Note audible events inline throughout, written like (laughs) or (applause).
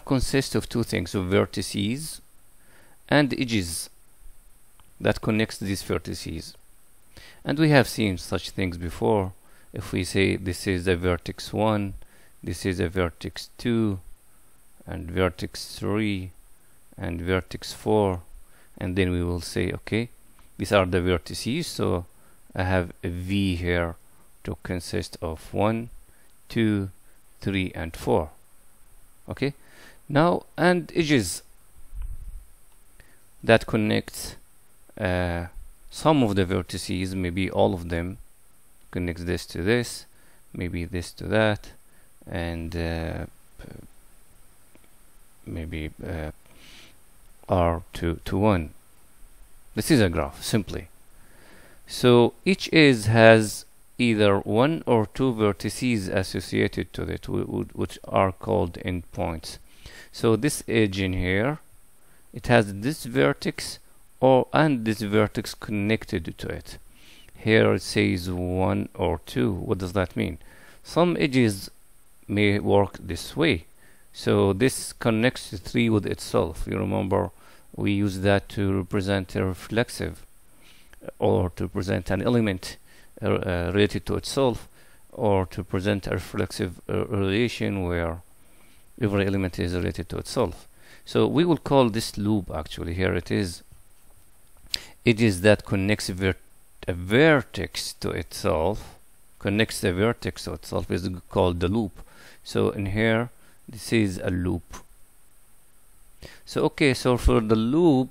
consists of two things of vertices and edges that connects these vertices. And we have seen such things before. If we say this is a vertex 1 this is a vertex 2 and vertex 3 and vertex 4 and then we will say okay these are the vertices. So I have a V here to consist of 1 2 3 and 4 okay now and edges that connect uh, some of the vertices maybe all of them connects this to this maybe this to that and uh, maybe uh, R to, to 1 this is a graph simply. So each edge has either one or two vertices associated to it which are called endpoints so this edge in here it has this vertex or and this vertex connected to it. Here it says one or two. What does that mean? Some edges may work this way. So this connects the tree with itself. You remember we use that to represent a reflexive or to present an element uh, uh, related to itself or to present a reflexive uh, relation where every element is related to itself. So we will call this loop actually. Here it is. It is that connects a, a vertex to itself connects the vertex to itself is called the loop. So in here this is a loop. So okay so for the loop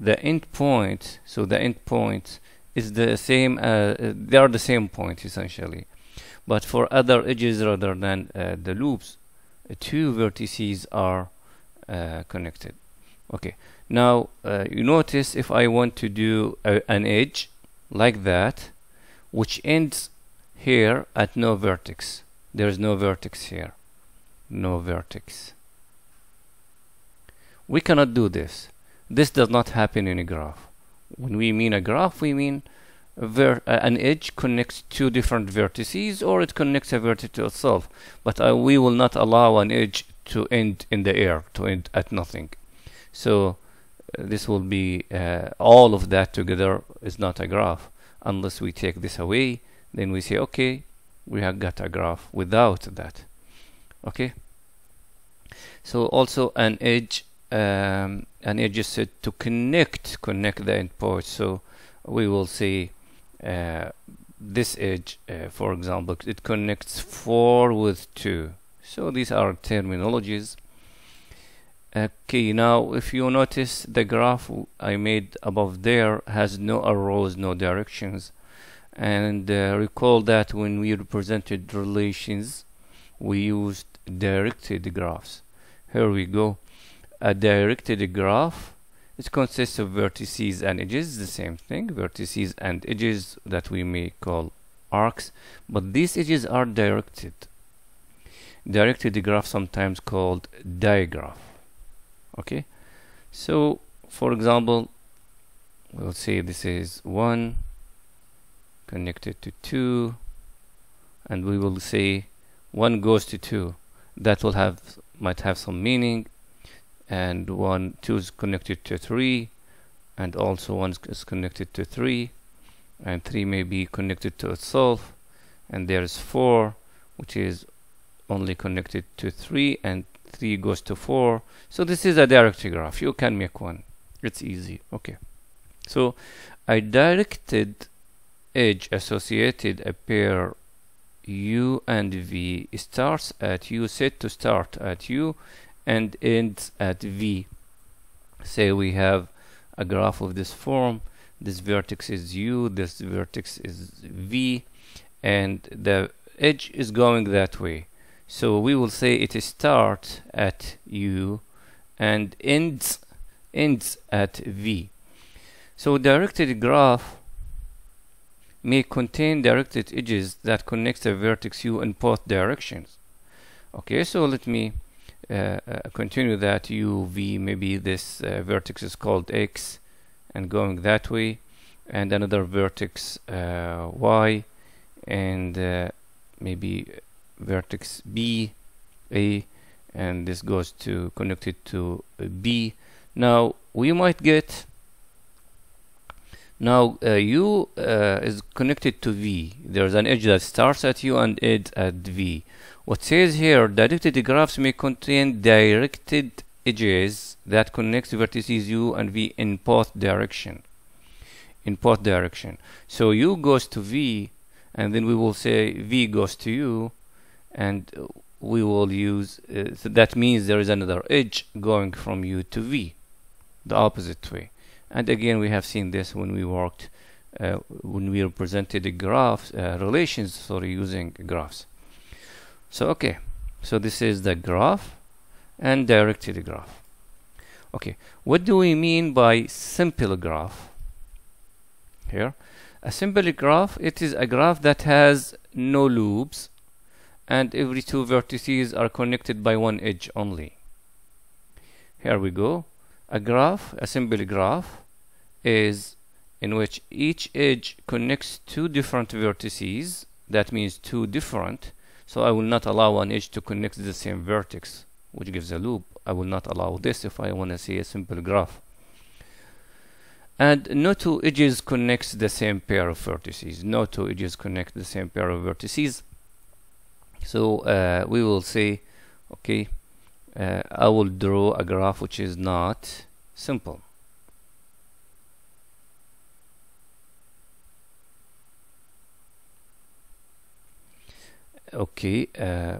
the end endpoint so the end endpoint is the same uh, they are the same point essentially. But for other edges rather than uh, the loops two vertices are uh, connected. Okay. Now uh, you notice if I want to do a, an edge like that which ends here at no vertex. There is no vertex here. No vertex. We cannot do this. This does not happen in a graph. When we mean a graph we mean uh, an edge connects two different vertices or it connects a vertex to itself. But uh, we will not allow an edge to end in the air to end at nothing. So uh, this will be uh, all of that together is not a graph. Unless we take this away then we say okay we have got a graph without that. Okay? So also an edge um, an edge is said to connect connect the endpoints so we will say uh, this edge uh, for example it connects 4 with 2 so these are terminologies. Okay now if you notice the graph I made above there has no arrows no directions. And uh, recall that when we represented relations we used directed graphs. Here we go. A directed graph it consists of vertices and edges the same thing. Vertices and edges that we may call arcs. But these edges are directed. Directed graph sometimes called digraph. Okay? So for example we'll say this is 1 connected to 2 and we will say 1 goes to 2 that will have might have some meaning and 1 2 is connected to 3 and also 1 is connected to 3 and 3 may be connected to itself and there's 4 which is only connected to 3 and 3 goes to 4 so this is a direct graph. You can make one. It's easy. Okay. So I directed edge associated a pair u and v starts at u set to start at u and ends at v. Say we have a graph of this form this vertex is u this vertex is v and the edge is going that way. So we will say it starts at u and ends ends at v. So directed graph may contain directed edges that connect the vertex u in both directions. Okay so let me continue that u v maybe this uh, vertex is called x and going that way and another vertex uh, y and uh, maybe vertex b a and this goes to connected to B. Now we might get now uh, U uh, is connected to V. There's an edge that starts at U and ends at V what says here directed graphs may contain directed edges that connect vertices U and V in both direction in both direction. So U goes to V and then we will say V goes to U and we will use uh, so that means there is another edge going from U to V the opposite way. And again we have seen this when we worked uh, when we represented the graphs uh, relations sorry using graphs so okay. So this is the graph and directed graph. Okay. What do we mean by simple graph? Here. A simple graph it is a graph that has no loops and every two vertices are connected by one edge only. Here we go. A graph a simple graph is in which each edge connects two different vertices. That means two different so I will not allow an edge to connect the same vertex which gives a loop. I will not allow this if I want to see a simple graph. And no two edges connects the same pair of vertices. No two edges connect the same pair of vertices. So uh, we will say okay uh, I will draw a graph which is not simple okay uh,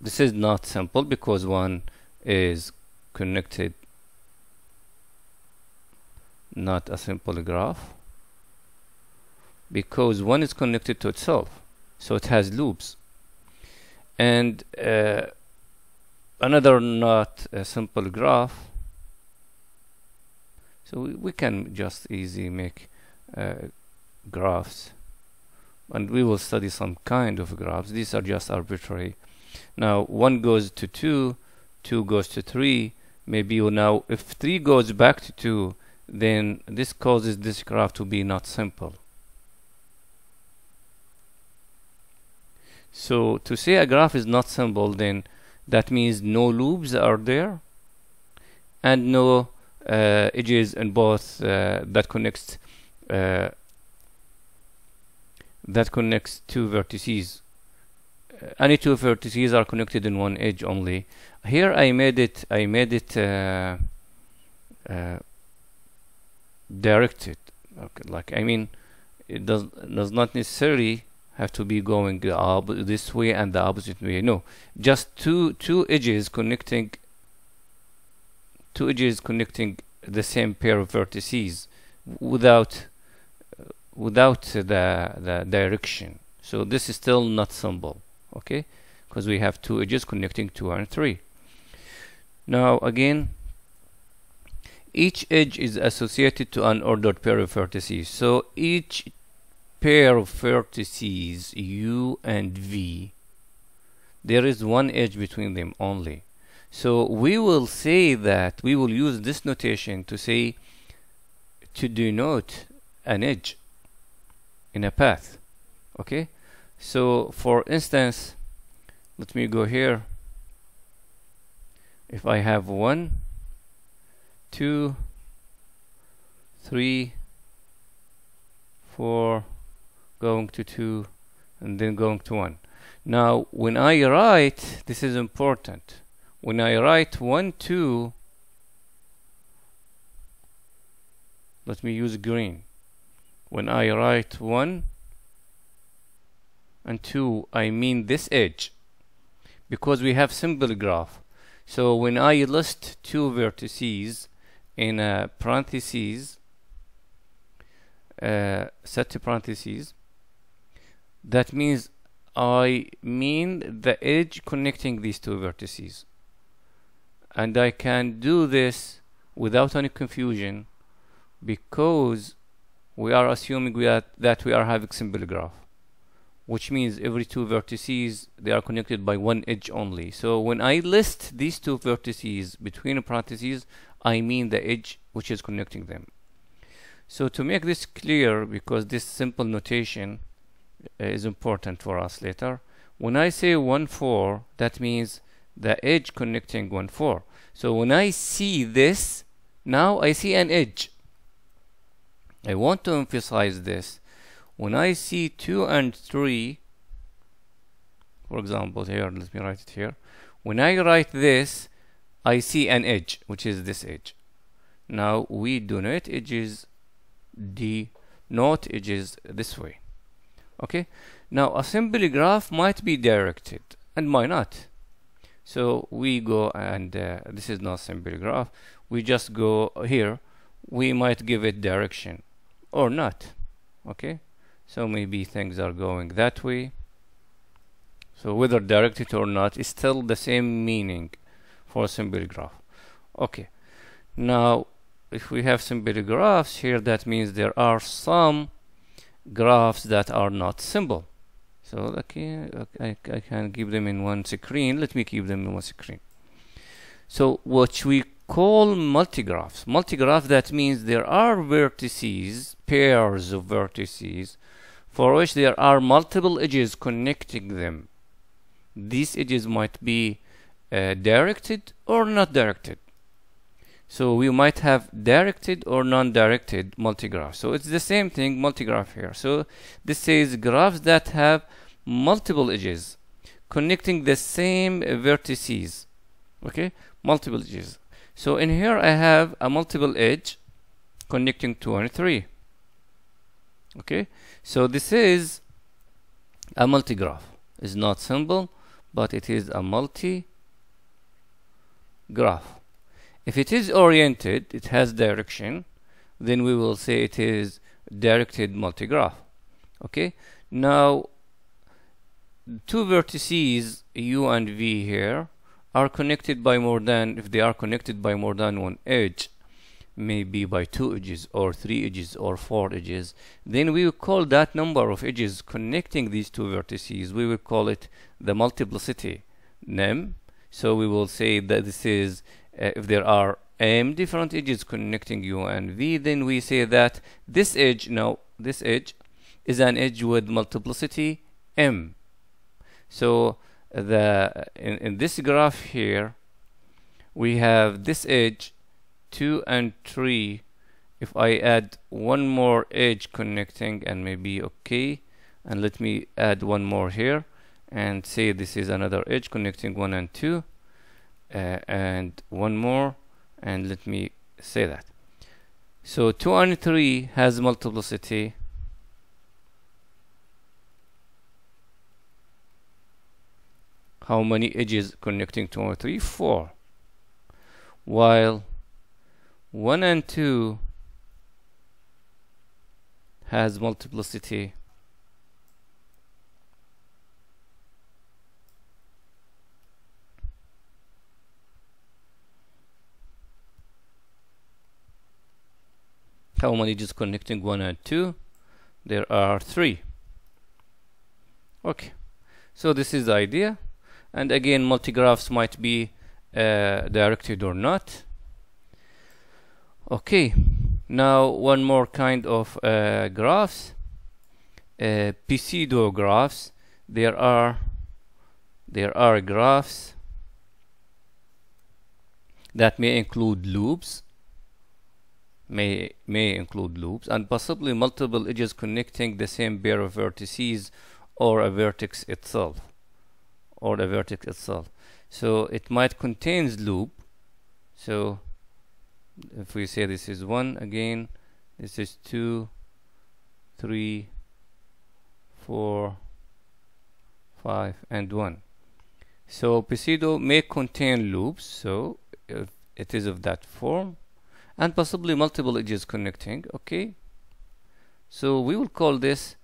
this is not simple because one is connected not a simple graph because one is connected to itself so it has loops. And uh, another not a simple graph so we, we can just easy make uh, graphs and we will study some kind of graphs. These are just arbitrary. Now 1 goes to 2 2 goes to 3 maybe now if 3 goes back to 2 then this causes this graph to be not simple. So to say a graph is not simple then that means no loops are there and no uh, edges in both uh, that connects uh, that connects two vertices. Uh, any two vertices are connected in one edge only. Here I made it I made it uh, uh, directed. Okay, like I mean it does does not necessarily have to be going this way and the opposite way. No just two two edges connecting two edges connecting the same pair of vertices without without the, the direction. So this is still not simple okay? Because we have two edges connecting 2 and 3 now again each edge is associated to an ordered pair of vertices. So each pair of vertices u and v there is one edge between them only. So we will say that we will use this notation to say to denote an edge in a path okay? So for instance let me go here. If I have one two three four going to two and then going to one. Now when I write this is important. When I write one two let me use green when I write 1 and 2 I mean this edge. Because we have simple graph. So when I list two vertices in a parentheses uh, set to parentheses that means I mean the edge connecting these two vertices. And I can do this without any confusion because we are assuming we are, that we are having simple graph which means every two vertices they are connected by one edge only. So when I list these two vertices between parentheses I mean the edge which is connecting them. So to make this clear because this simple notation uh, is important for us later when I say 1 4 that means the edge connecting 1 4 so when I see this now I see an edge I want to emphasize this. When I see 2 and 3 for example here let me write it here. When I write this I see an edge which is this edge. Now we donate edges d not edges this way. Okay? Now a simple graph might be directed and might not. So we go and uh, this is not a simple graph. We just go here. We might give it direction or not okay? So maybe things are going that way. So whether directed or not is still the same meaning for a simple graph. Okay. Now if we have symbolic graphs here that means there are some graphs that are not symbol. So okay, I, I can keep them in one screen. Let me keep them in one screen. So what we call multigraphs multigraph that means there are vertices pairs of vertices for which there are multiple edges connecting them these edges might be uh, directed or not directed so we might have directed or non-directed multigraph. So it's the same thing, multigraph here. So this says graphs that have multiple edges connecting the same vertices. Okay, multiple edges. So in here I have a multiple edge connecting 2 and 3. Okay, so this is a multigraph. It's not simple, but it is a multi graph. If it is oriented, it has direction, then we will say it is directed multigraph. Okay. Now, two vertices u and v here are connected by more than if they are connected by more than one edge maybe by two edges or three edges or four edges then we will call that number of edges connecting these two vertices we will call it the multiplicity nem so we will say that this is uh, if there are m different edges connecting u and v then we say that this edge now this edge is an edge with multiplicity m. So the in, in this graph here we have this edge 2 and 3 if I add one more edge connecting and maybe okay and let me add one more here and say this is another edge connecting 1 and 2 uh, and one more and let me say that. So 2 and 3 has multiplicity how many edges connecting 2 and 3 4 while 1 and 2 has multiplicity how many edges connecting 1 and 2 there are 3 okay. So this is the idea and again multigraphs might be uh, directed or not. Okay now one more kind of uh, graphs. Uh, pseudo graphs there are there are graphs that may include loops may may include loops and possibly multiple edges connecting the same pair of vertices or a vertex itself or the vertex itself. So it might contains loop. So if we say this is 1 again this is 2 3 4 5 and 1 so pseudo may contain loops so it is of that form and possibly multiple edges connecting okay? So we will call this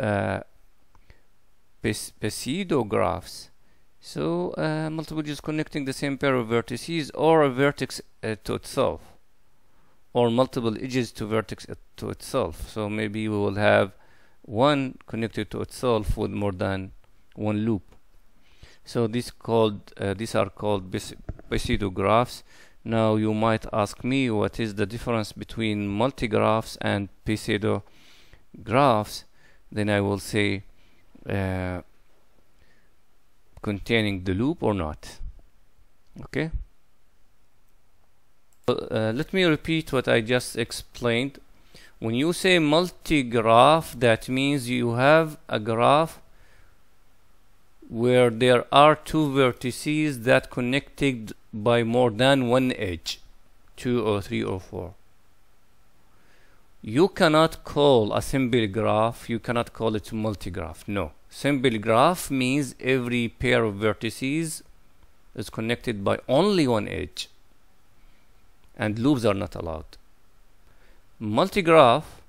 uh, pseudo graphs so uh, multiple edges connecting the same pair of vertices or a vertex uh, to itself or multiple edges to vertex uh, to itself. So maybe we will have one connected to itself with more than one loop. So these called uh, these are called pseudo graphs now you might ask me what is the difference between multigraphs and pseudo graphs then I will say uh, containing the loop or not. Okay? Uh, let me repeat what I just explained. When you say multi-graph that means you have a graph where there are two vertices that connected by more than one edge two or three or four you cannot call a simple graph you cannot call it multi-graph. No. Simple graph means every pair of vertices is connected by only one edge and loops are not allowed. Multi-graph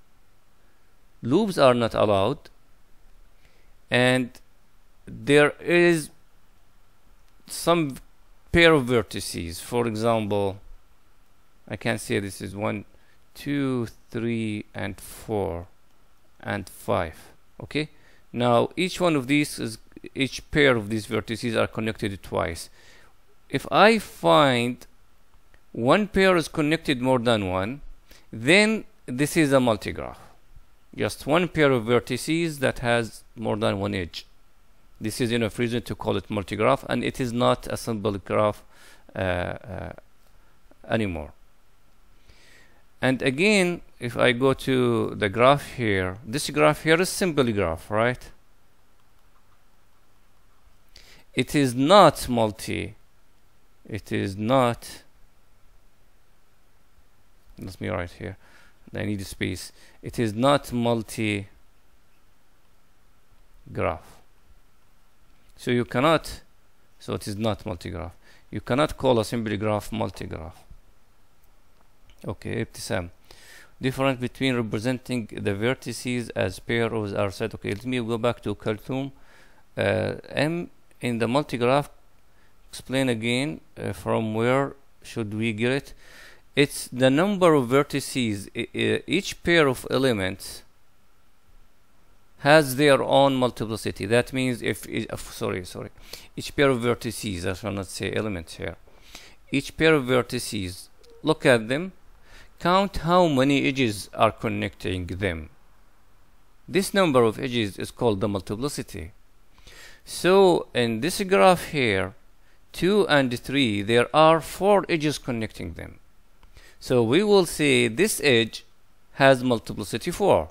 loops are not allowed and there is some pair of vertices. For example I can say this is one two three and four and five okay? Now each one of these is each pair of these vertices are connected twice. If I find one pair is connected more than one then this is a multigraph. Just one pair of vertices that has more than one edge. This is enough reason to call it multigraph and it is not a simple graph uh, uh, anymore and again if I go to the graph here this graph here is simple graph right? It is not multi. It is not let me write here I need space. It is not multi graph. So you cannot so it is not multi-graph you cannot call a simple graph multi-graph okay Ibtisam difference between representing the vertices as pair of our set. Okay let me go back to Khartoum. Uh, M in the multi-graph explain again uh, from where should we get it. It's the number of vertices. Each pair of elements has their own multiplicity. That means if uh, sorry sorry. Each pair of vertices I shall not say elements here. Each pair of vertices look at them count how many edges are connecting them. This number of edges is called the multiplicity. So in this graph here 2 and 3 there are 4 edges connecting them. So we will say this edge has multiplicity 4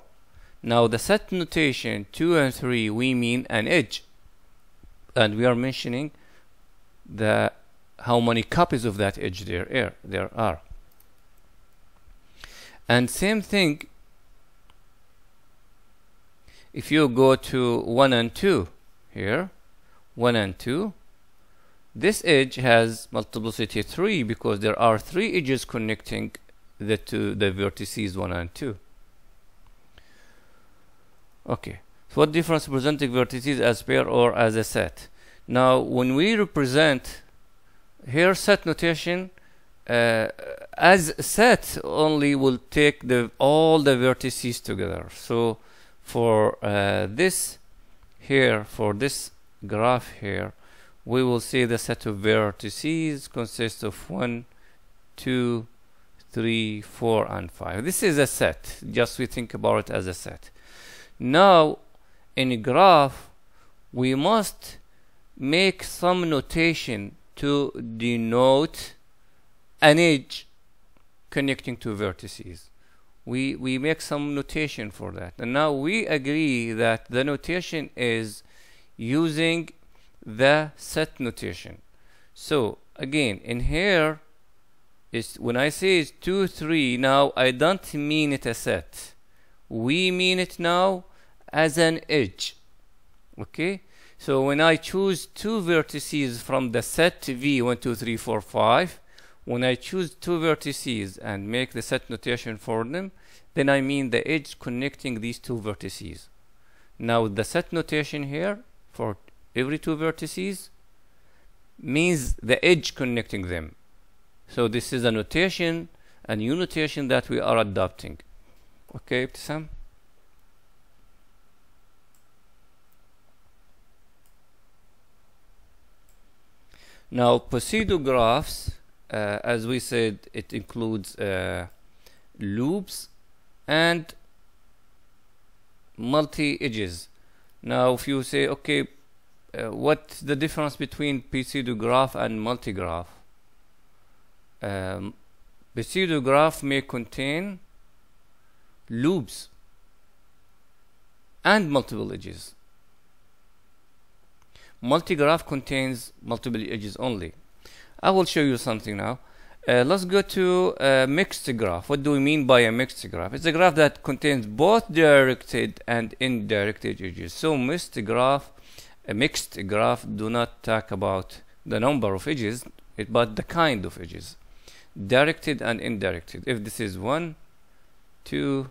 now the set notation 2 and 3 we mean an edge. And we are mentioning the how many copies of that edge there there are and same thing if you go to 1 and 2 here 1 and 2 this edge has multiplicity 3 because there are three edges connecting the two the vertices 1 and 2 okay so what difference presenting vertices as pair or as a set? Now when we represent here set notation uh, as set only will take the all the vertices together. So for uh, this here for this graph here we will see the set of vertices consists of 1 2 3 4 and 5 this is a set. Just we think about it as a set. Now in a graph we must make some notation to denote an edge connecting two vertices. We we make some notation for that. And now we agree that the notation is using the set notation. So again in here is when I say it's 2 3 now I don't mean it a set. We mean it now as an edge. Okay? So when I choose two vertices from the set V 1 2 3 4 5 when I choose two vertices and make the set notation for them then I mean the edge connecting these two vertices. Now the set notation here for every two vertices means the edge connecting them. So this is a notation a new notation that we are adopting. Okay Ibtisam Now, pseudographs, uh, as we said, it includes uh, loops and multi edges. Now, if you say, okay, uh, what's the difference between pseudograph and multigraph? Um, pseudograph may contain loops and multiple edges. Multigraph contains multiple edges only. I will show you something now. Uh, let's go to a mixed graph. What do we mean by a mixed graph? It's a graph that contains both directed and indirected edges. So mixed graph, a mixed graph do not talk about the number of edges, but the kind of edges. Directed and indirected. If this is one, two,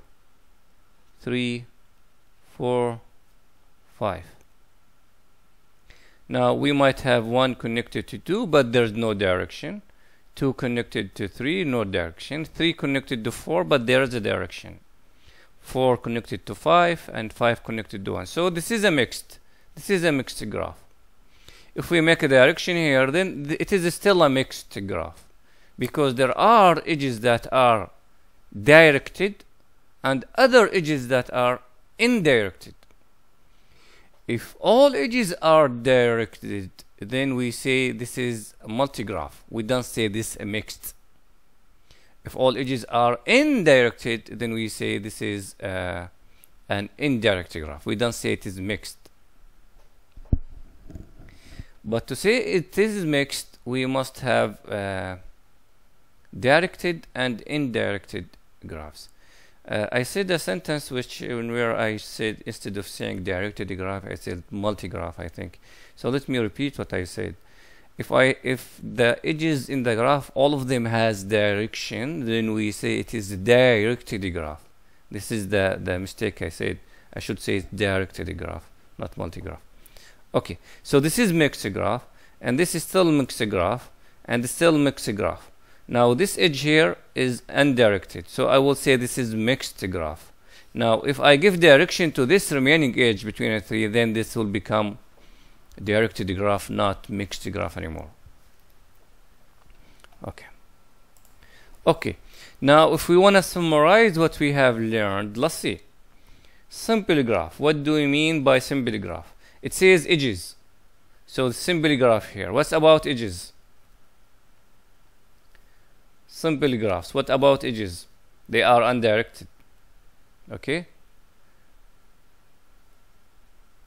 three, four, five. Now we might have one connected to two, but there's no direction. Two connected to three, no direction. Three connected to four, but there is a direction. Four connected to five, and five connected to one. So this is a mixed. This is a mixed graph. If we make a direction here, then th it is still a mixed graph because there are edges that are directed and other edges that are indirected. If all edges are directed, then we say this is a multigraph. We don't say this a mixed. If all edges are indirected, then we say this is uh, an indirect graph. We don't say it is mixed. But to say it is mixed, we must have uh, directed and indirected graphs. Uh, I said a sentence which where I said instead of saying directed graph, I said multigraph. I think. So let me repeat what I said. If I if the edges in the graph all of them has direction, then we say it is directed graph. This is the the mistake I said. I should say directed graph, not multigraph. Okay, so this is mixed graph, and this is still mixed graph, and still mixed graph. Now this edge here is undirected, so I will say this is mixed graph. Now if I give direction to this remaining edge between the three, then this will become directed graph, not mixed graph anymore. Okay. Okay. Now if we want to summarize what we have learned, let's see. Simple graph. What do we mean by simple graph? It says edges. So simple graph here. What's about edges? Simple graphs. What about edges? They are undirected. Okay?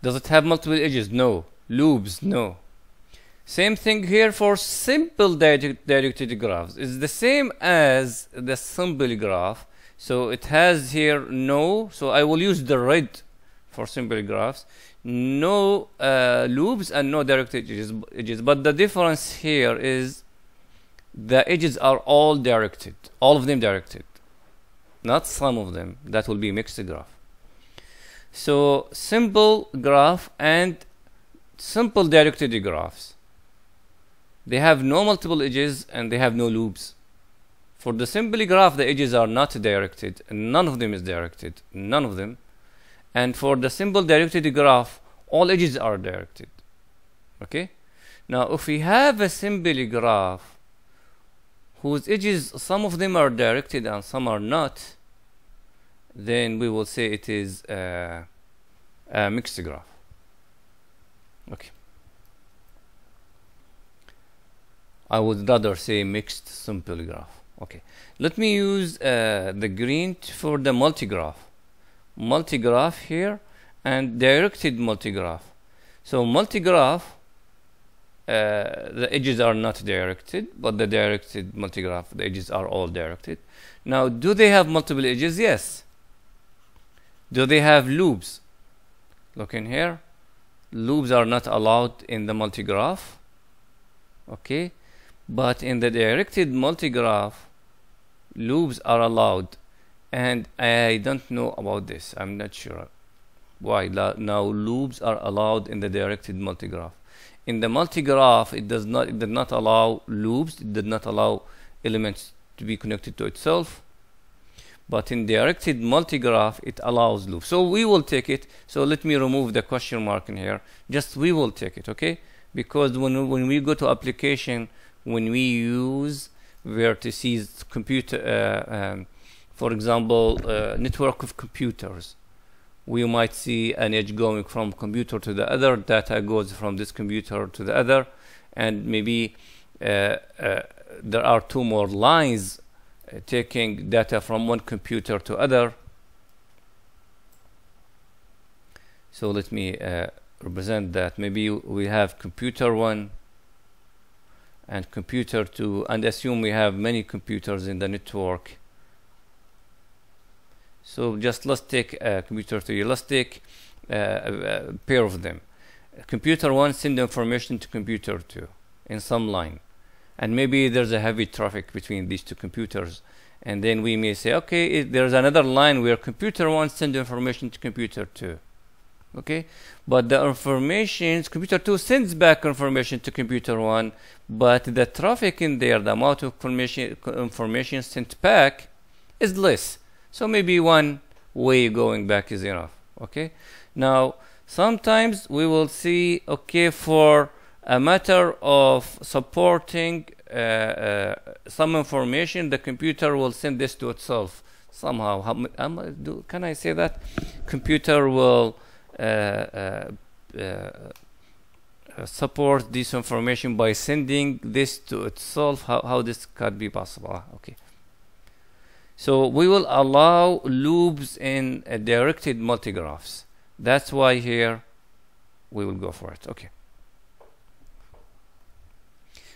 Does it have multiple edges? No. Loops? No. Same thing here for simple directed graphs. It's the same as the simple graph. So it has here no. So I will use the red for simple graphs. No uh, loops and no directed edges, edges. But the difference here is the edges are all directed all of them directed not some of them that will be mixed graph. So simple graph and simple directed graphs they have no multiple edges and they have no loops. For the simple graph the edges are not directed none of them is directed none of them. And for the simple directed graph all edges are directed. Okay? Now if we have a simple graph whose edges some of them are directed and some are not then we will say it is a, a mixed graph. Okay. I would rather say mixed simple graph. Okay. Let me use uh, the green for the multigraph. Multigraph here and directed multigraph. So multigraph Uh, the edges are not directed, but the directed multigraph, the edges are all directed. Now, do they have multiple edges? Yes. Do they have loops? Look in here. Loops are not allowed in the multigraph. Okay. But in the directed multigraph, loops are allowed. And I don't know about this. I'm not sure why now loops are allowed in the directed multigraph in the multigraph it does not it did not allow loops it did not allow elements to be connected to itself. But in directed multigraph it allows loops. So we will take it. So let me remove the question mark in here. Just we will take it okay? Because when, when we go to application when we use vertices computer uh, um, for example uh, network of computers we might see an edge going from computer to the other data goes from this computer to the other and maybe uh, uh, there are two more lines uh, taking data from one computer to other. So let me uh, represent that. Maybe we have computer 1 and computer 2 and assume we have many computers in the network so just let's take uh, computer 3 let's take uh, a, pair of them. Computer 1 send information to computer 2 in some line. And maybe there's a heavy traffic between these two computers. And then we may say okay it, there's another line where computer 1 send information to computer 2 okay? But the information computer 2 sends back information to computer 1 but the traffic in there the amount of information information sent back is less so maybe one way going back is enough okay? Now sometimes we will see okay for a matter of supporting uh, uh, some information the computer will send this to itself somehow. How, do, can I say that? Computer will uh, uh, uh, support this information by sending this to itself. How, how this could be possible ah, okay so we will allow loops in uh, directed multigraphs. That's why here we will go for it. Okay.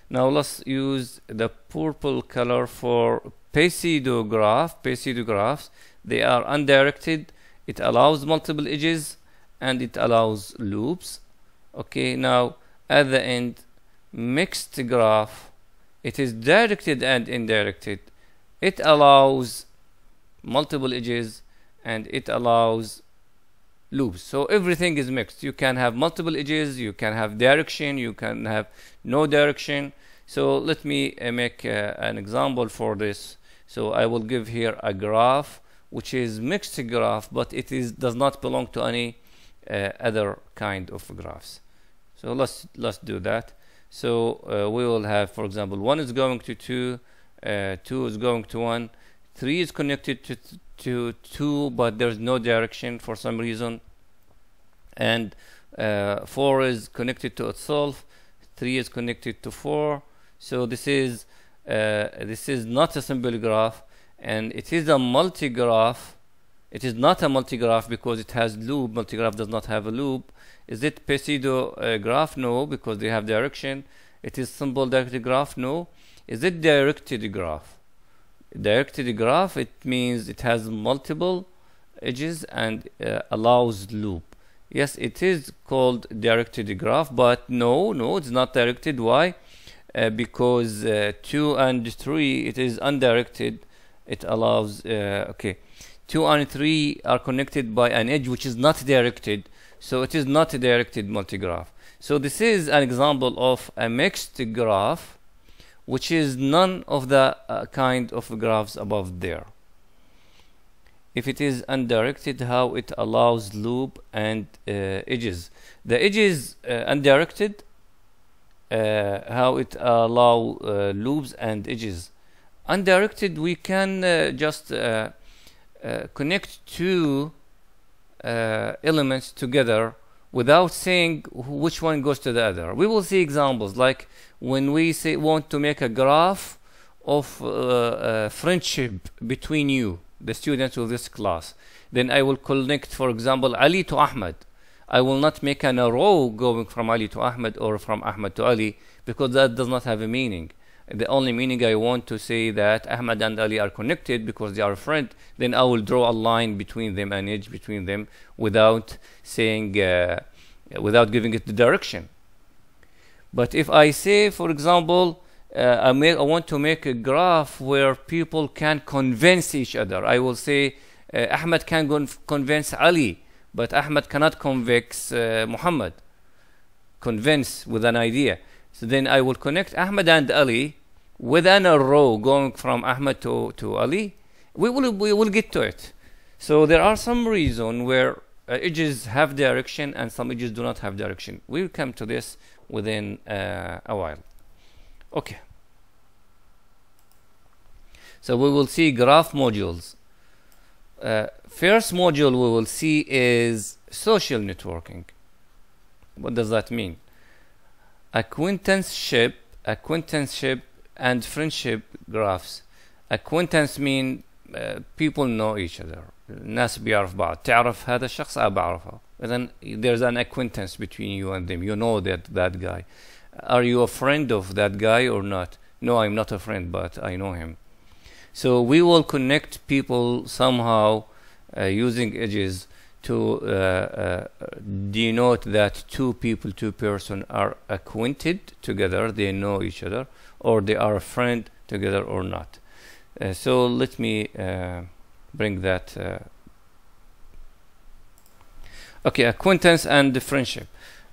Now let's use the purple color for pseudograph. Pseudographs they are undirected. It allows multiple edges and it allows loops. Okay now at the end mixed graph it is directed and indirected it allows multiple edges and it allows loops. So everything is mixed. You can have multiple edges you can have direction you can have no direction. So let me uh, make uh, an example for this. So I will give here a graph which is mixed graph but it is does not belong to any uh, other kind of graphs. So let's let's do that. So uh, we will have for example one is going to two uh, two is going to one three is connected to to two but there's no direction for some reason and uh, four is connected to itself three is connected to four so this is uh, this is not a simple graph and it is a multi-graph it is not a multigraph because it has loop. Multigraph does not have a loop. Is it pseudo uh, graph? No, because they have direction. It is simple directed graph? No. Is it directed graph? Directed graph, it means it has multiple edges and uh, allows loop. Yes, it is called directed graph, but no, no, it's not directed. Why? Uh, because uh, 2 and 3, it is undirected. It allows, uh, okay 2 and 3 are connected by an edge which is not directed so it is not a directed multigraph so this is an example of a mixed graph which is none of the uh, kind of graphs above there. If it is undirected how it allows loop and uh, edges. The edges uh, undirected uh, how it allow uh, loops and edges. Undirected we can uh, just connect two elements together without saying which one goes to the other. We will see examples like when we say want to make a graph of uh, uh, friendship between you, the students of this class. Then I will connect, for example, Ali to Ahmed. I will not make an arrow going from Ali to Ahmed or from Ahmed to Ali because that does not have a meaning the only meaning I want to say that Ahmed and Ali are connected because they are friends, then I will draw a line between them, an edge between them, without saying, uh, without giving it the direction. But if I say, for example, uh, I, I want to make a graph where people can convince each other, I will say uh, Ahmad can convince Ali, but Ahmed cannot convince uh, Muhammad. Convince with an idea. So then I will connect Ahmed and Ali within a row going from Ahmed to, to Ali. We will, we will get to it. So there are some reasons where uh, edges have direction and some edges do not have direction. We will come to this within uh, a while. Okay. So we will see graph models. Uh, first model we will see is social networking. What does that mean? Acquaintanceship acquaintanceship and friendship graphs. Acquaintance mean uh, people know each other. الناس بيعرف بعض تعرف هذا الشخص أنا بعرفه then there's an acquaintance between you and them. You know that that guy. Are you a friend of that guy or not? No, I'm not a friend, but I know him. So we will connect people somehow uh, using edges to uh, uh, denote that two people, two person are acquainted together, they know each other, or they are a friend together or not. Uh, so let me uh, bring that. Okay, acquaintance and the friendship.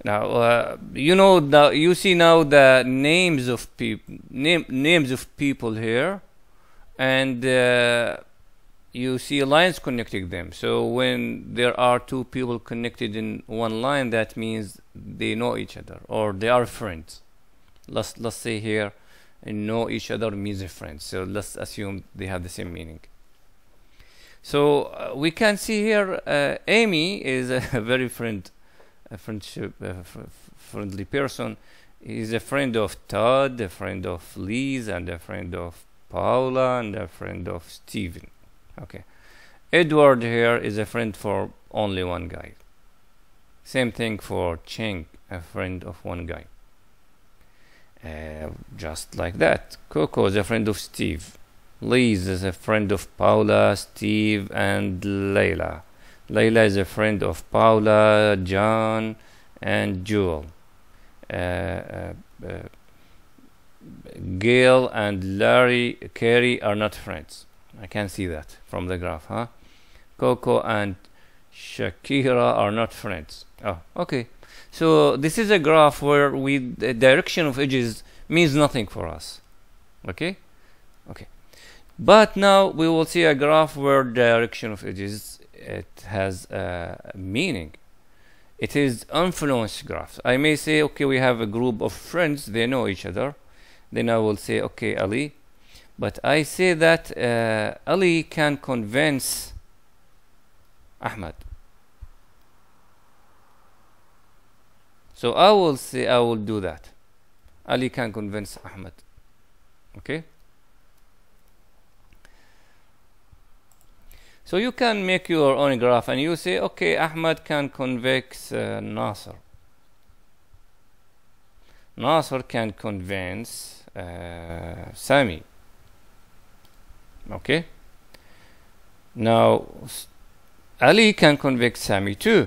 Now uh, you know now you see now the names of people name, names of people here, and uh, you see lines connecting them. So when there are two people connected in one line, that means they know each other or they are friends. Let's let's say here, know each other means friends. So let's assume they have the same meaning. So uh, we can see here, uh, Amy is a (laughs) very friend, a friendship, friendly person. He's a friend of Todd, a friend of Liz, and a friend of Paula, and a friend of Steven. Okay, Edward here is a friend for only one guy. Same thing for Cheng, a friend of one guy. Uh, just like that. Coco is a friend of Steve. Liz is a friend of Paula, Steve, and Layla. Layla is a friend of Paula, John, and Jewel. Uh, uh, uh, Gail and Larry, Carrie are not friends. I can see that from the graph, huh? Coco and Shakira are not friends. Oh, okay. So this is a graph where we the direction of edges means nothing for us. Okay? Okay. But now we will see a graph where direction of edges it has a meaning. It is influence graphs. I may say, okay, we have a group of friends, they know each other. Then I will say, okay, Ali. But I say that uh, Ali can convince Ahmad. So I will say, I will do that. Ali can convince Ahmad. Okay? So you can make your own graph and you say, okay, Ahmad can convince uh, Nasser. Nasser can convince uh, Sami. Okay? Now, Ali can convince Sami too.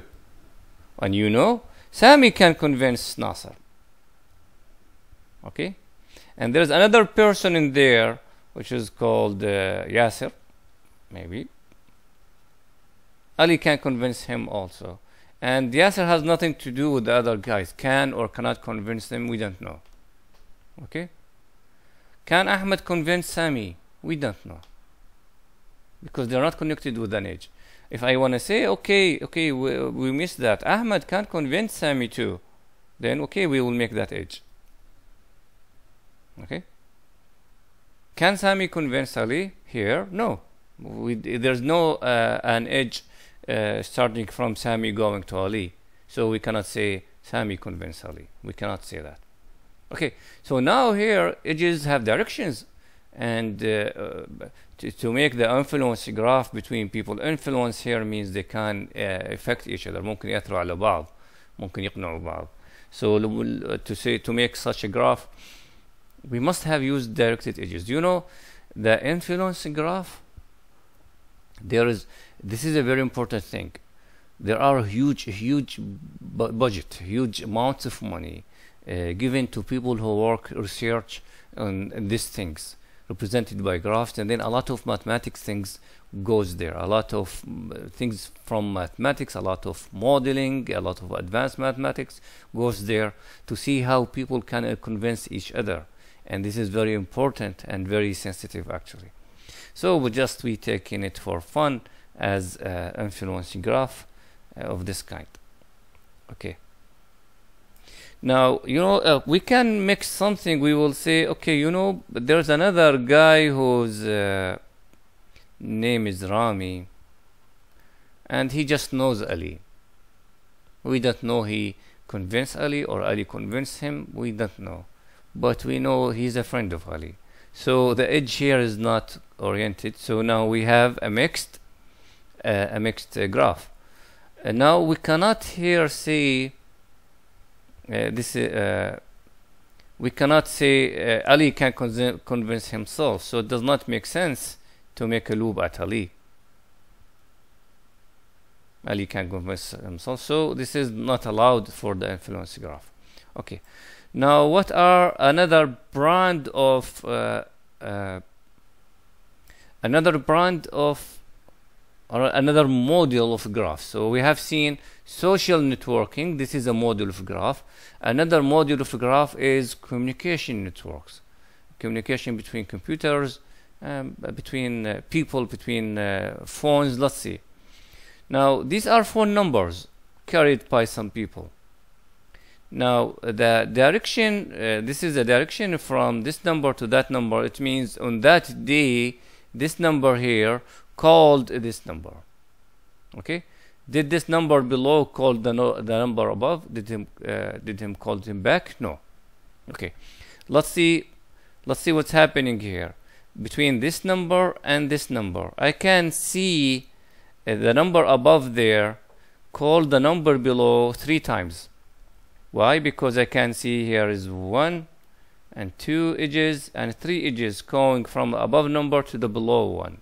And you know, Sami can convince Nasser. Okay? And there's another person in there which is called uh, Yasser, maybe. Ali can convince him also. And Yasser has nothing to do with the other guys. Can or cannot convince them, we don't know. Okay? Can Ahmed convince Sami? We don't know. Because they're not connected with an edge. If I want to say, okay, okay, we, we that. Ahmed can't convince Sami too. Then, okay, we will make that edge. Okay? Can Sami convince Ali? Here, no. We, there's no uh, an edge uh, starting from Sami going to Ali. So we cannot say Sami convince Ali. We cannot say that. Okay, so now here edges have directions and uh, uh, to, to make the influence graph between people influence here means they can uh, affect each other ممكن يأثروا على بعض ممكن يقنعوا بعض so to say to make such a graph we must have used directed edges you know the influence graph there is this is a very important thing. There are huge huge bu budget huge amounts of money uh, given to people who work research on, on these things represented by graphs and then a lot of mathematics things goes there. A lot of mm, things from mathematics a lot of modeling a lot of advanced mathematics goes there to see how people can uh, convince each other. And this is very important and very sensitive actually. So we just we taking it for fun as uh, influencing graph uh, of this kind okay now you know uh, we can mix something we will say okay you know there's another guy whose uh, name is Rami and he just knows Ali. We don't know he convinced Ali or Ali convinced him. We don't know. But we know he's a friend of Ali. So the edge here is not oriented. So now we have a mixed, a mixed uh, graph. And now we cannot here see uh, this. Uh, we cannot say uh, Ali can con convince himself. So it does not make sense to make a loop at Ali. Ali can convince himself. So this is not allowed for the influence graph. Okay. Now, what are another brand of uh, uh, another brand of or another model of graph? So we have seen social networking. This is a model of graph. Another model of graph is communication networks, communication between computers, um, between uh, people, between uh, phones. Let's see. Now, these are phone numbers carried by some people. Now, the direction, uh, this is the direction from this number to that number. It means on that day, this number here called this number. Okay? Did this number below call the, no, the number above? Did him uh, did him call him back? No. Okay. Let's see. Let's see what's happening here between this number and this number. I can see uh, the number above there call the number below three times. Why? Because I can see here is one and two edges and three edges going from above number to the below one.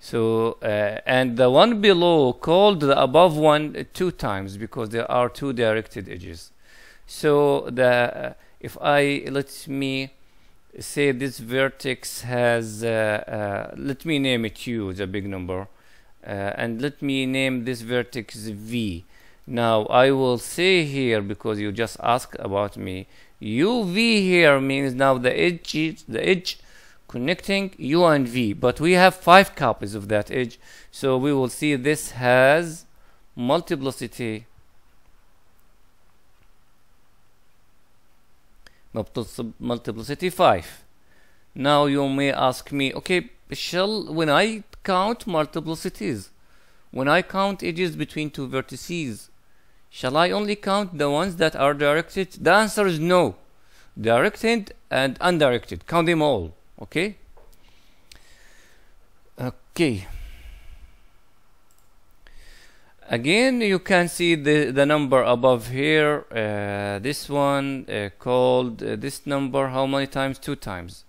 So, uh, and the one below called the above one two times because there are two directed edges. So the uh, if I let me say this vertex has uh, uh let me name it u, the big number, uh, and let me name this vertex v. Now I will say here because you just asked about me, uv here means now the edge the edge connecting U and V but we have five copies of that edge so we will see this has multiplicity. Multiplicity 5 now you may ask me okay shall when I count multiplicities when I count edges between two vertices shall I only count the ones that are directed? The answer is no. Directed and undirected. Count them all okay okay again you can see the the number above here uh, this one uh, called uh, this number how many times? Two times.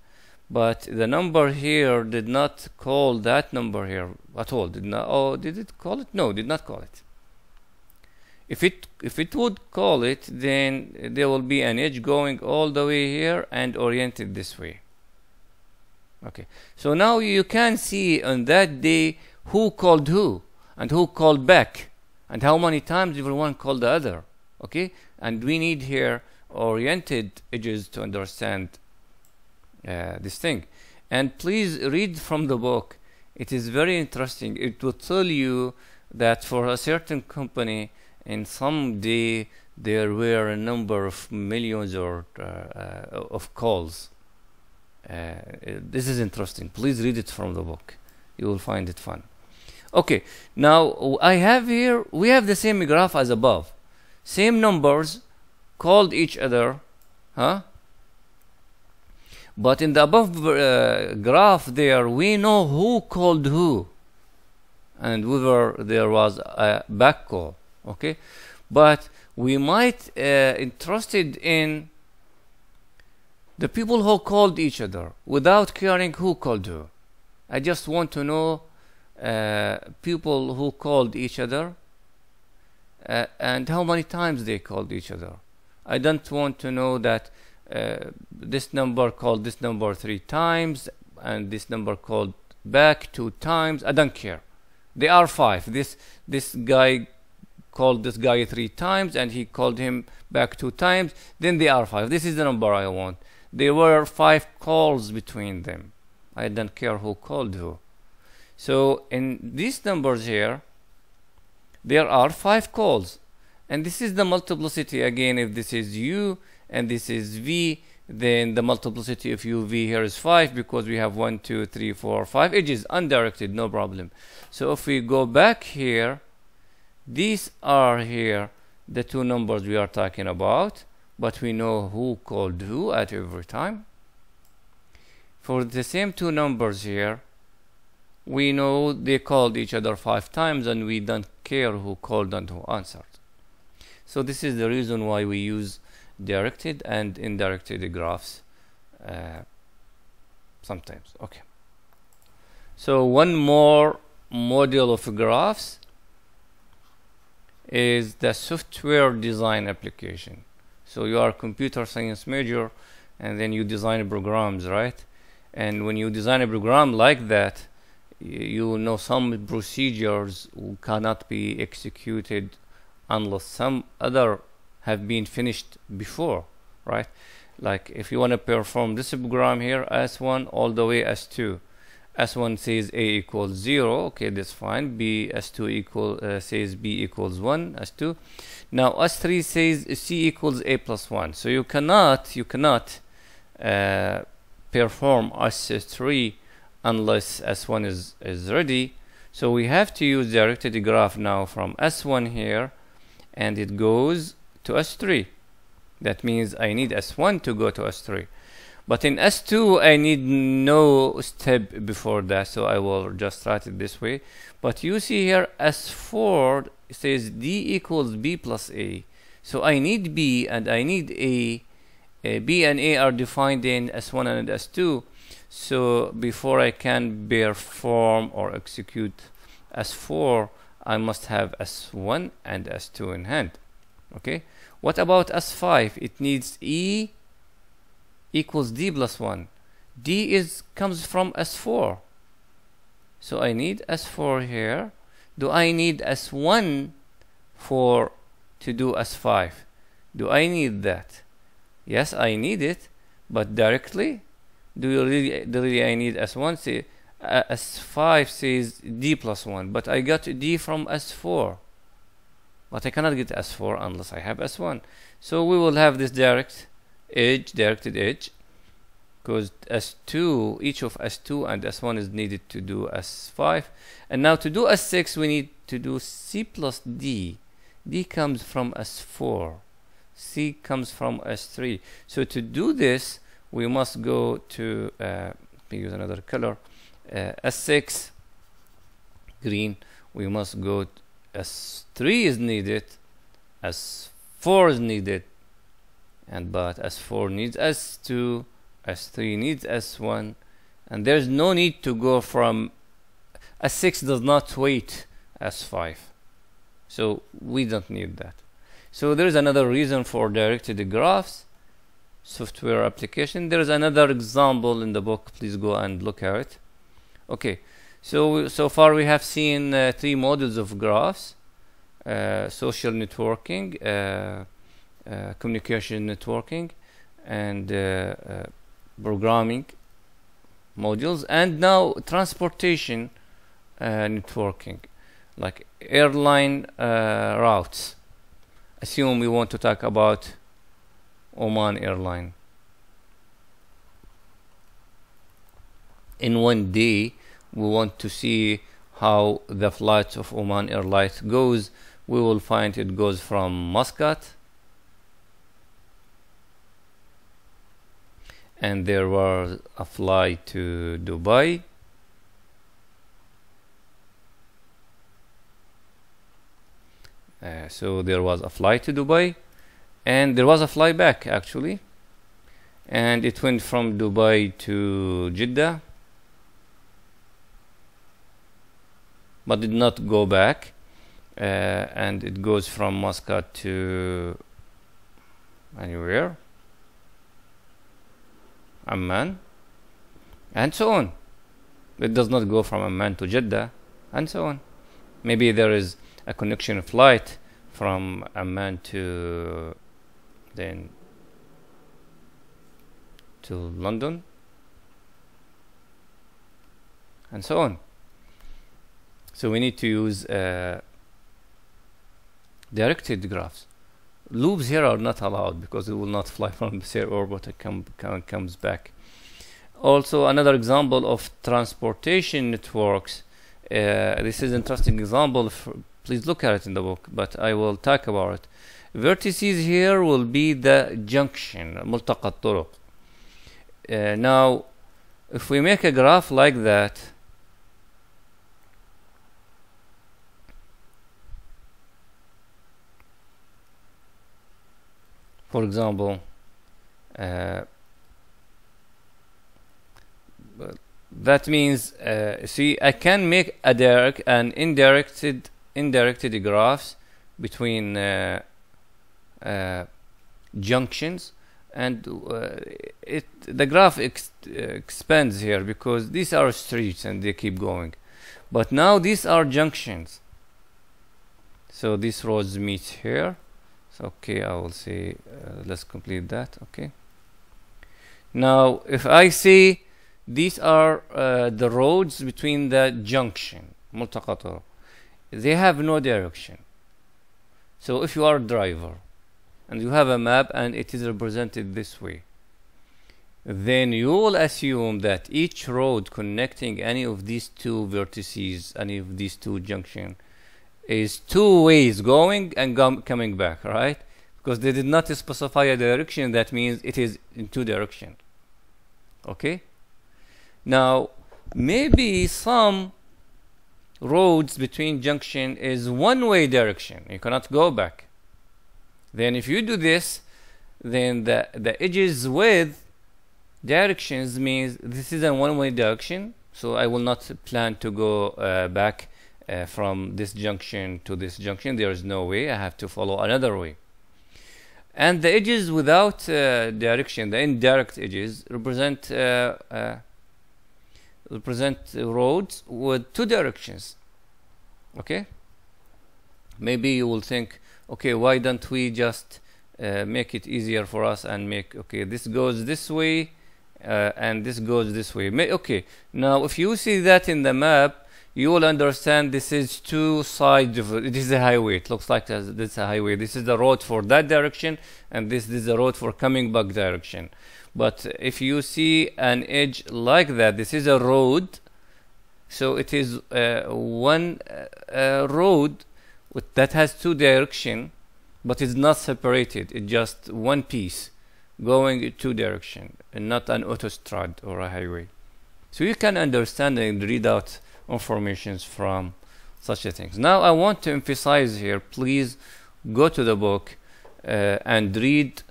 But the number here did not call that number here at all. Did not oh did it call it? No did not call it. If it if it would call it then there will be an edge going all the way here and oriented this way Okay, so now you can see on that day who called who and who called back and how many times everyone called the other. Okay, and we need here oriented edges to understand uh, this thing. And please read from the book. It is very interesting. It will tell you that for a certain company, in some day there were a number of millions or uh, uh, of calls uh, this is interesting. Please read it from the book. You will find it fun. Okay, now I have here, we have the same graph as above. Same numbers called each other, huh? But in the above uh, graph there, we know who called who. And whether there was a back call, okay? But we might uh, interested in the people who called each other without caring who called who. I just want to know uh, people who called each other uh, and how many times they called each other. I don't want to know that uh, this number called this number three times and this number called back two times. I don't care. They are five. This this guy called this guy three times and he called him back two times. Then they are five. This is the number I want. There were five calls between them. I don't care who called who. So in these numbers here, there are five calls. And this is the multiplicity again. If this is U and this is V, then the multiplicity of uv here is 5 because we have 1 2 3 4 5 edges undirected no problem so if we go back here these are here the two numbers we are talking about but we know who called who at every time. For the same two numbers here we know they called each other five times and we don't care who called and who answered. So this is the reason why we use directed and indirected graphs uh, sometimes. Okay. So one more model of graphs is the software design application so you are computer science major and then you design programs right and when you design a program like that you know some procedures cannot be executed unless some other have been finished before, right? Like if you want to perform this program here, S1 all the way S2. S1 says A equals 0, okay, that's fine. B, S2 equal, uh, says B equals 1, S2. Now S3 says C equals A plus 1. So you cannot, you cannot uh, perform S3 unless S1 is, is ready. So we have to use directed graph now from S1 here and it goes to S3. That means I need S1 to go to S3. But in S2, I need no step before that, so I will just write it this way. But you see here, S4 says D equals B plus A. So I need B and I need A. Uh, B and A are defined in S1 and S2. So before I can perform or execute S4, I must have S1 and S2 in hand. Okay. What about S5? It needs E equals D plus 1. D is comes from S4. So I need S4 here. Do I need S1 for to do S5? Do I need that? Yes, I need it, but directly? Do you really, really I need S1? See, uh, S5 says D plus 1, but I got D from S4 but I cannot get S4 unless I have S1 so we will have this direct edge directed edge because S2 each of S2 and S1 is needed to do S5 and now to do S6 we need to do C plus D. D comes from S4 C comes from S3 so to do this we must go to uh, use another color uh, S6 green. We must go S3 is needed, S4 is needed, and but S4 needs S2, S3 needs S1, and there's no need to go from S6 does not wait S5. So we don't need that. So there's another reason for directed graphs software application. There's another example in the book. Please go and look at it. Okay, so, so far we have seen uh, three models of graphs, uh, social networking, uh, communication networking, and uh, uh, programming modules, and now transportation networking, like airline routes. Assume we want to talk about Oman airline. In one day, we want to see how the flight of Oman Airlines goes we will find it goes from Muscat and there was a flight to Dubai. Uh, so there was a flight to Dubai. And there was a flight back actually. And it went from Dubai to Jeddah. But did not go back. Uh, and it goes from Muscat to anywhere Amman and so on. It does not go from Amman to Jeddah and so on. Maybe there is a connection of flight from Amman to then to London and so on. So we need to use uh, directed graphs loops here are not allowed because it will not fly (laughs) from the sphere orbit and come, come, comes back also another example of transportation networks uh, this is interesting example please look at it in the book but I will talk about it vertices here will be the junction ملتقى الطرق uh, now if we make a graph like that for example uh, that means uh, see I can make a direct and indirected indirected graphs between uh, uh, junctions and uh, it the graph ex expands here because these are streets and they keep going. But now these are junctions. So these roads meet here so okay I will say uh, let's complete that okay. Now if I say these are uh, the roads between the junction multaqator they have no direction. So if you are a driver and you have a map and it is represented this way then you will assume that each road connecting any of these two vertices any of these two junction is two ways going and coming back right? Because they did not specify a direction that means it is in two directions okay? Now maybe some roads between junction is one way direction. You cannot go back. Then if you do this then the the edges with directions means this is a one way direction so I will not plan to go uh, back uh, from this junction to this junction there is no way. I have to follow another way. And the edges without uh, direction the indirect edges represent uh, uh, represent roads with two directions. Okay? Maybe you will think okay why don't we just uh, make it easier for us and make okay this goes this way uh, and this goes this way. May, okay. Now if you see that in the map you will understand this is two sides of it. Is a highway. It looks like this is a highway. This is the road for that direction and this, is the road for coming back direction. But if you see an edge like that this is a road. So it is uh, one uh, road with, that has two direction but it's not separated. It's just one piece going two direction and not an autostrad or a highway. So you can understand and read out informations from such a things. Now I want to emphasize here please go to the book uh, and read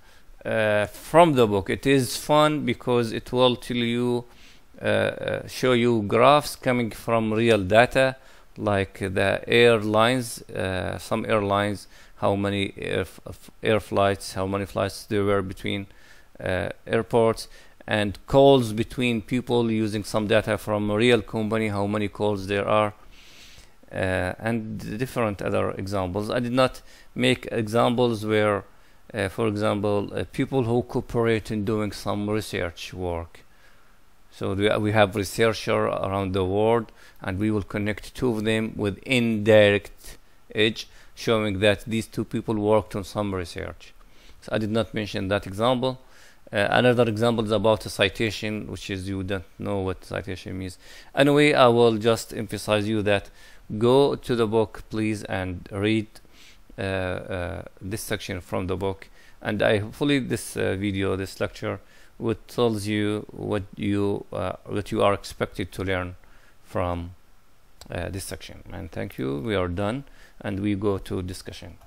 uh, from the book. It is fun because it will tell you uh, uh, show you graphs coming from real data like the airlines uh, some airlines how many air, air flights how many flights there were between uh, airports and calls between people using some data from a real company how many calls there are uh, and different other examples I did not make examples where uh, for example uh, people who cooperate in doing some research work so we have researcher around the world and we will connect two of them with indirect edge showing that these two people worked on some research. So I did not mention that example. Uh, another example is about a citation, which is you don't know what citation means. Anyway, I will just emphasize you that go to the book, please, and read uh, uh, this section from the book. And I hopefully this video, this lecture, what tells you what you uh, what you are expected to learn from uh, this section and thank you we are done and we go to discussion